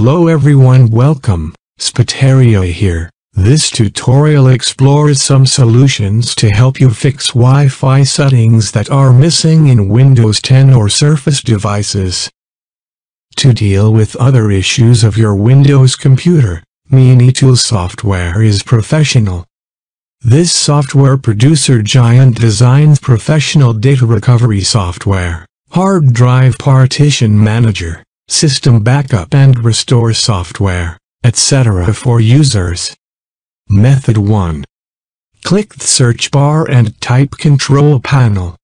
Hello everyone welcome, Spotarya here. This tutorial explores some solutions to help you fix Wi-Fi settings that are missing in Windows 10 or Surface devices. To deal with other issues of your Windows computer, MiniTool software is professional. This software producer giant designs professional data recovery software, hard drive partition manager, system backup and restore software, etc. for users. Method 1. Click the search bar and type Control Panel.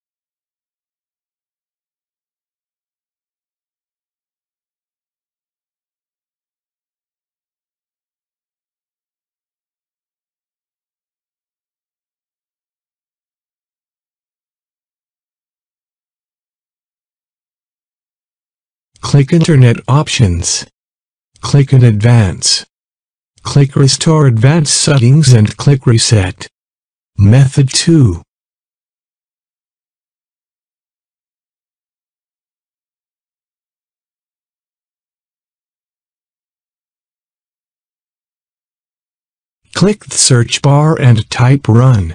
Click Internet Options. Click in Advance. Click Restore Advanced Settings and click Reset. Method 2. Click the search bar and type Run.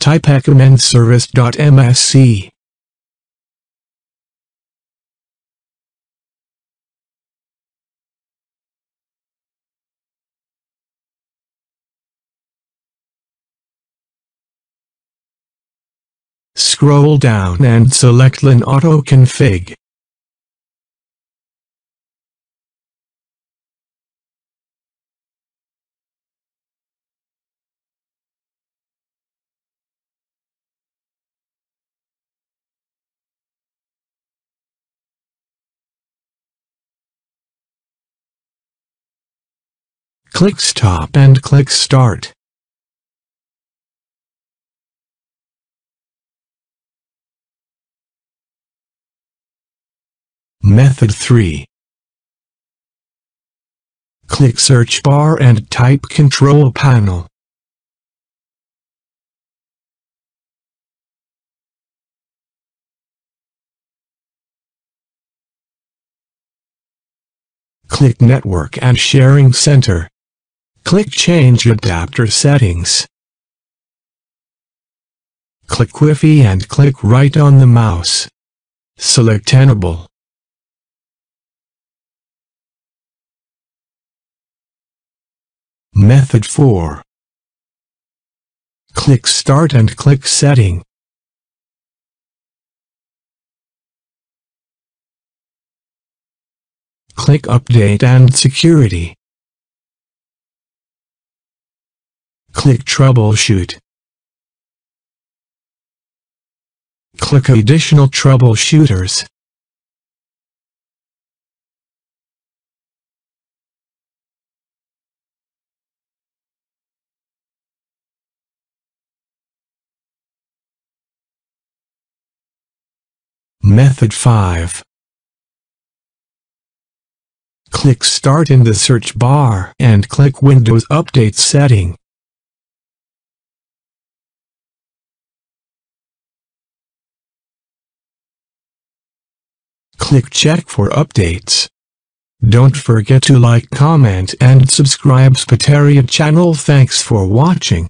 Type service.msc. Scroll down and select LAN Auto Config. Click Stop and click Start. Method 3. Click Search bar and type Control Panel. Click Network and Sharing Center. Click Change Adapter Settings. Click Wi-Fi and click right on the mouse. Select Enable. Method 4. Click Start and click Setting. Click Update and Security. Click Troubleshoot. Click Additional Troubleshooters. Method 5 Click Start in the search bar and click Windows Update setting. Click Check for updates. Don't forget to like, comment and subscribe Spotarya channel. Thanks for watching.